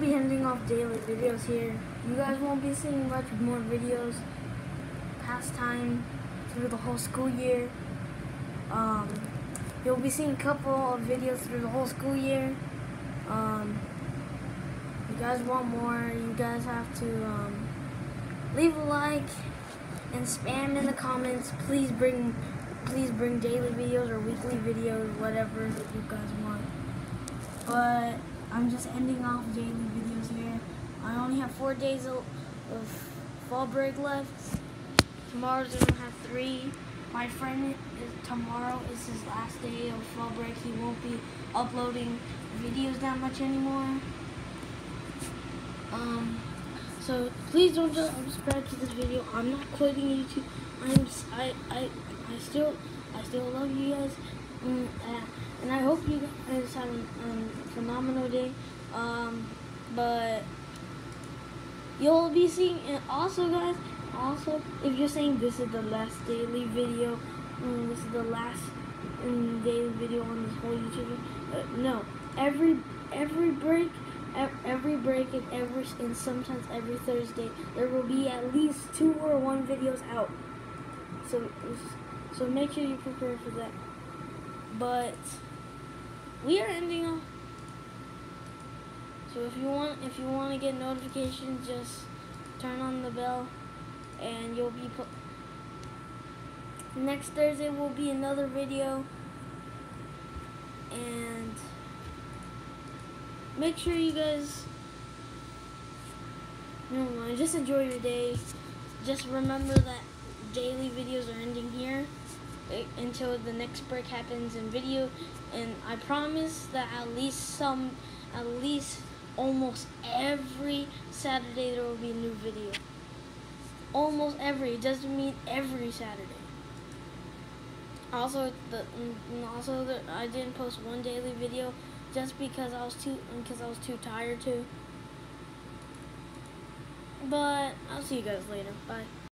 be ending off daily videos here. You guys won't be seeing much more videos past time through the whole school year. Um, you'll be seeing a couple of videos through the whole school year. Um, you guys want more, you guys have to um, leave a like and spam in the comments. Please bring please bring daily videos or weekly videos, whatever that you guys want. But I'm just ending off daily videos here. I only have four days of, fall break left. Tomorrow's gonna have three. My friend is tomorrow is his last day of fall break. He won't be uploading videos that much anymore. Um, so please don't just subscribe to this video. I'm not quitting YouTube. I'm I I I still I still love you guys. Mm, uh, and I hope you guys have a um, phenomenal day. Um, but you'll be seeing and also guys also if you're saying this is the last daily video mm, this is the last mm, daily video on this whole youtube uh, no. Every every break every break and every and sometimes every thursday there will be at least two or one videos out. So so make sure you prepare for that. But we are ending off so if you want if you want to get notifications just turn on the bell and you'll be next Thursday will be another video. And make sure you guys mind just enjoy your day. Just remember that daily videos are ending here eh, until the next break happens in video. And I promise that at least some at least almost every Saturday there will be a new video almost every. It doesn't mean every Saturday. Also, the mm, also the, I didn't post one daily video just because I was too because I was too tired to. But I'll see you guys later. Bye.